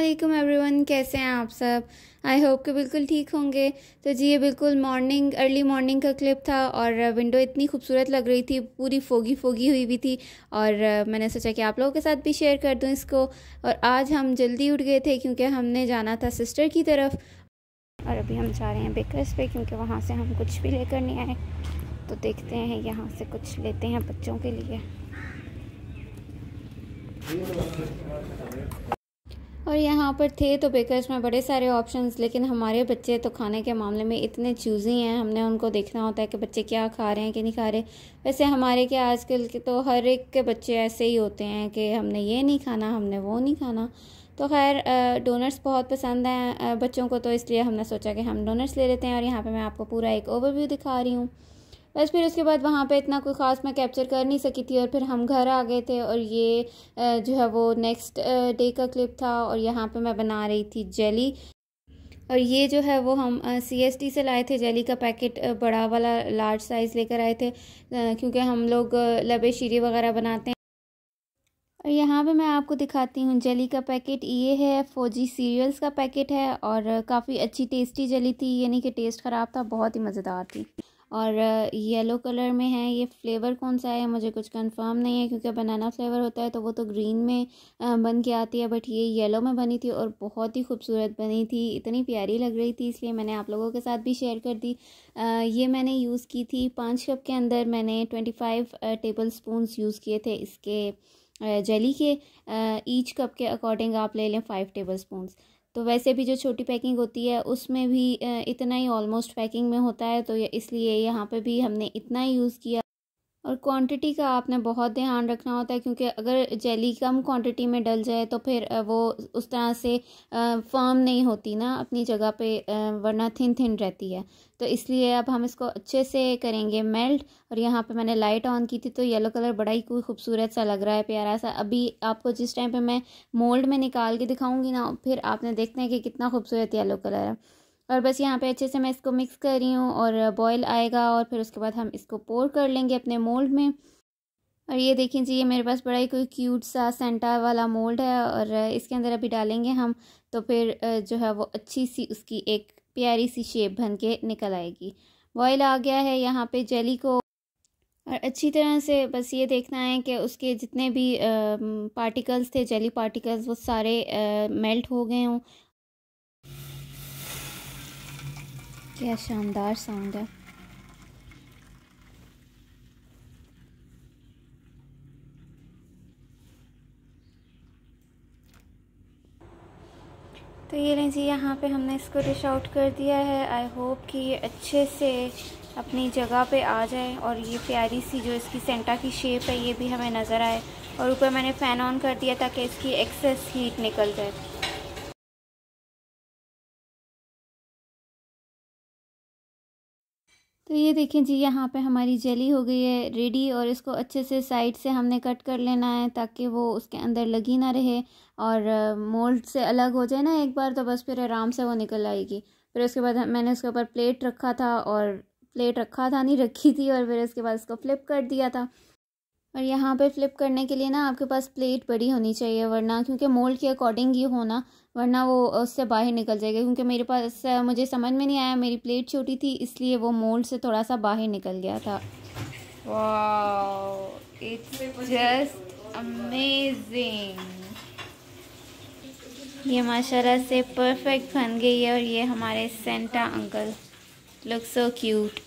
Aslam everyone कैसे हैं आप सब? आई होप कि बिल्कुल ठीक होंगे। तो जी, ये बिल्कुल मॉर्निंग अर्ली मॉर्निंग का क्लिप था और विंडो इतनी खूबसूरत लग रही थी, पूरी फोगी फोगी हुई भी थी और मैंने सोचा कि आप लोगों के साथ भी शेयर कर दूँ इसको। और आज हम जल्दी उठ गए थे क्योंकि हमने जाना था सिस्टर की तरफ़। और अभी हम जा रहे हैं बेकर्स पे क्योंकि वहाँ से हम कुछ भी लेकर नहीं आए। तो देखते हैं यहाँ से कुछ लेते हैं बच्चों के लिए। और यहाँ पर थे तो बेकर्स में बड़े सारे ऑप्शंस लेकिन हमारे बच्चे तो खाने के मामले में इतने चूज़ी हैं, हमने उनको देखना होता है कि बच्चे क्या खा रहे हैं, कि नहीं खा रहे वैसे हमारे के आजकल के तो हर एक के बच्चे ऐसे ही होते हैं कि हमने ये नहीं खाना, हमने वो नहीं खाना। तो खैर डोनट्स बहुत पसंद हैं बच्चों को तो इसलिए हमने सोचा कि हम डोनट्स ले लेते हैं, और यहाँ पर मैं आपको पूरा एक ओवरव्यू दिखा रही हूँ। बस फिर उसके बाद वहाँ पे इतना कोई ख़ास मैं कैप्चर कर नहीं सकी थी और फिर हम घर आ गए थे और ये जो है वो नेक्स्ट डे का क्लिप था और यहाँ पे मैं बना रही थी जेली और ये जो है वो हम सी एस टी से लाए थे। जेली का पैकेट बड़ा वाला लार्ज साइज़ लेकर आए थे क्योंकि हम लोग लबे शीरी वगैरह बनाते हैं। और यहाँ पे मैं आपको दिखाती हूँ जेली का पैकेट ये है फौजी सीरियल्स का पैकेट है और काफ़ी अच्छी टेस्टी जेली थी। यानी कि टेस्ट ख़राब था, बहुत ही मज़ेदार थी। और येलो कलर में है, ये फ्लेवर कौन सा है मुझे कुछ कंफर्म नहीं है क्योंकि बनाना फ्लेवर होता है तो वो तो ग्रीन में बन के आती है बट ये येलो में बनी थी और बहुत ही खूबसूरत बनी थी, इतनी प्यारी लग रही थी इसलिए मैंने आप लोगों के साथ भी शेयर कर दी। ये मैंने यूज़ की थी पाँच कप के अंदर मैंने twenty five tablespoon use किए थे इसके जेली के ईच कप के अकॉर्डिंग आप ले लें फाइव टेबल स्पून्स तो वैसे भी जो छोटी पैकिंग होती है, उसमें भी इतना ही ऑलमोस्ट पैकिंग में होता है तो इसलिए यहाँ पे भी हमने इतना ही यूज़ किया। और क्वांटिटी का आपने बहुत ध्यान रखना होता है, क्योंकि अगर जेली कम क्वांटिटी में डल जाए तो फिर वो उस तरह से फर्म नहीं होती ना, अपनी जगह पे वरना थिन थिन रहती है। तो इसलिए अब हम इसको अच्छे से करेंगे मेल्ट और यहाँ पे मैंने लाइट ऑन की थी तो येलो कलर बड़ा ही कोई खूबसूरत सा लग रहा है, प्यारा सा। अभी आपको जिस टाइम पे मैं मोल्ड में निकाल के दिखाऊँगी ना, फिर आपने देखना है कि कितना खूबसूरत येलो कलर है। और बस यहाँ पे अच्छे से मैं इसको मिक्स कर रही हूँ और बॉयल आएगा और फिर उसके बाद हम इसको पोर कर लेंगे अपने मोल्ड में। और ये देखें जी, ये मेरे पास बड़ा ही कोई क्यूट सा सेंटा वाला मोल्ड है और इसके अंदर अभी डालेंगे हम तो फिर जो है वो अच्छी सी उसकी एक प्यारी सी शेप बन के निकल आएगी। बॉयल आ गया है यहाँ पे जेली को। और अच्छी तरह से बस ये देखना है कि उसके जितने भी पार्टिकल्स थे जेली पार्टिकल्स वो सारे मेल्ट हो गए हों। क्या शानदार साउंड है तो ये लें जी, यहाँ पे हमने इसको डिश आउट कर दिया है। आई होप कि ये अच्छे से अपनी जगह पे आ जाए और ये प्यारी सी जो इसकी सेंटा की शेप है, ये भी हमें नज़र आए। और ऊपर मैंने फ़ैन ऑन कर दिया ताकि इसकी एक्सेस हीट निकल जाए। तो ये देखें जी, यहाँ पे हमारी जेली हो गई है रेडी और इसको अच्छे से साइड से हमने कट कर लेना है ताकि वो उसके अंदर लगी ना रहे और मोल्ड से अलग हो जाए ना एक बार तो बस फिर आराम से वो निकल आएगी। फिर उसके बाद मैंने उसके ऊपर प्लेट रखा था और, प्लेट रखा था, नहीं रखी थी और फिर उसके बाद उसको फ्लिप कर दिया था। और यहाँ पे फ्लिप करने के लिए ना आपके पास प्लेट बड़ी होनी चाहिए वरना क्योंकि मोल्ड के अकॉर्डिंग ही होना वरना वो उससे बाहर निकल जाएगा क्योंकि मेरे पास मुझे समझ में नहीं आया मेरी प्लेट छोटी थी इसलिए वो मोल्ड से थोड़ा सा बाहर निकल गया था। इट्स जस्ट अमेजिंग ये माशाल्लाह से परफेक्ट बन गई है और ये हमारे Santa uncle look so cute